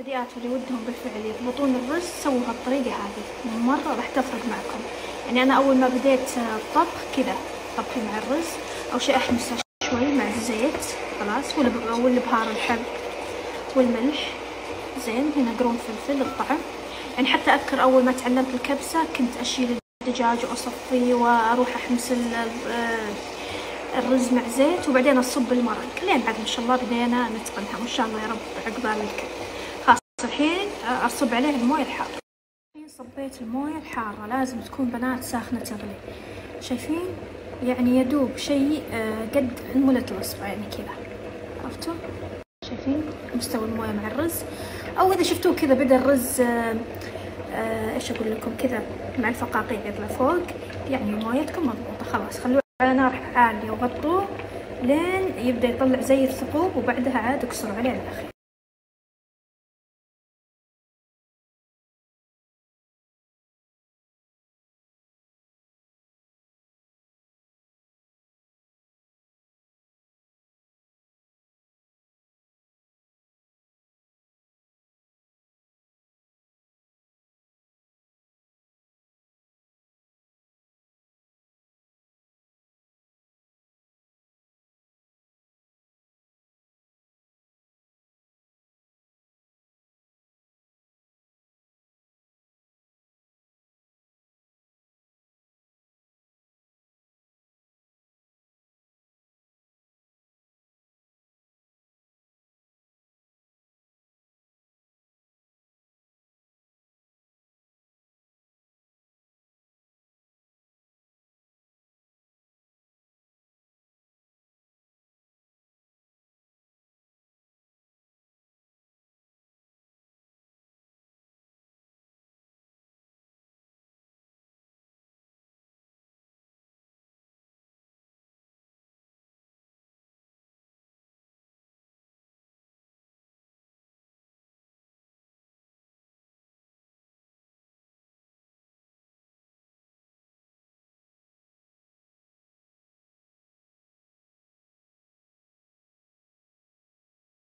بديات اللي ودهم بالفعل يضبطون الرز سووا هالطريقة هذه مرة راح تفرق معكم. يعني أنا أول ما بديت الطبخ كذا طبخي مع الرز. أول شيء أحمسه شوي مع الزيت خلاص والب- والبهار الحب والملح. زين هنا قرون فلفل الطعم. يعني حتى أذكر أول ما تعلمت الكبسة كنت أشيل الدجاج وأصفيه وأروح أحمس آه، الرز مع زيت وبعدين أصب المرق. لين بعد ما شاء الله بدينا نتقنها. وإن شاء الله يا رب عقبال الكل الحين أصب عليه الموية الحارة. الحين صبيت الموية الحارة لازم تكون بنات ساخنة تغلي. شايفين؟ يعني يدوب شيء آه، قد انملة الإصبع يعني كذا. عرفتوا؟ شايفين؟ مستوى الموية مع الرز. أو إذا شفتوه كذا بدأ الرز آه، آه، إيش أقول لكم؟ كذا مع الفقاقيع يطلع فوق. يعني مويتكم مضبوطة خلاص. خلوه على نار عالية وغطوه لين يبدأ يطلع زي الثقوب وبعدها عاد اكسروا عليه الأخير.